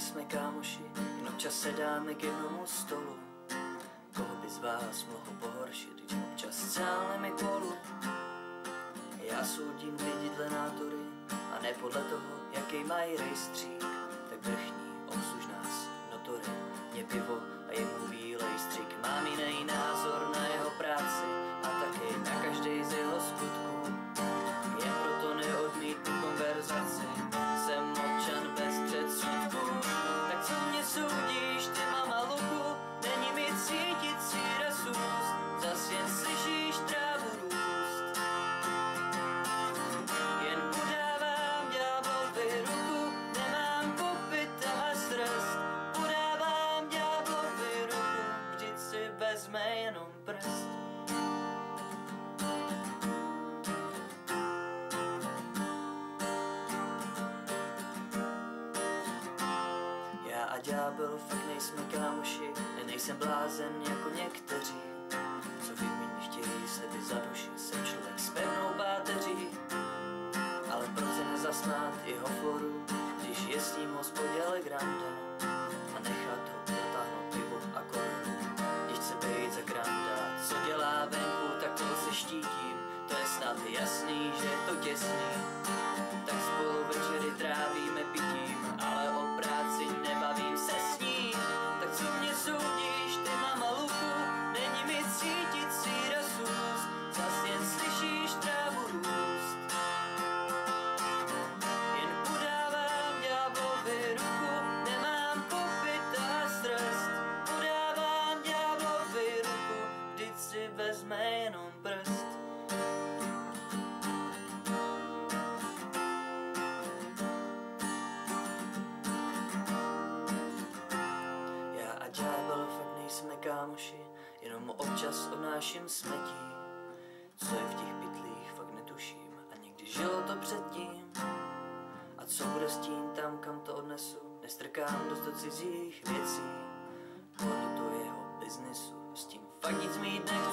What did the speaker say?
nejsme kámoši, jen občas sedáme k jednomu stolu. Koho by z vás mohl pohoršit, když občas celé mi kolu. Já soudím lidi dle nátory a ne podle toho, jaký mají rejstřík, ďábel fakt nejsme kámoši, ne nejsem blázen jako někteří, co vymění chtějí sebe za duši, jsem člověk s pevnou páteří, ale proč se nezasnát jeho floru, když je s ním hospodě Legranda a nechat ho vezme jenom prst. Já a ďábel fakt nejsme kámoši, jenom občas odnáším smetí. Co je v těch pytlích, fakt netuším a někdy žilo to předtím. A co bude s tím tam, kam to odnesu, nestrkám dost do cizích věcí. Podle to jeho biznisu, s tím fakt nic mít nechci.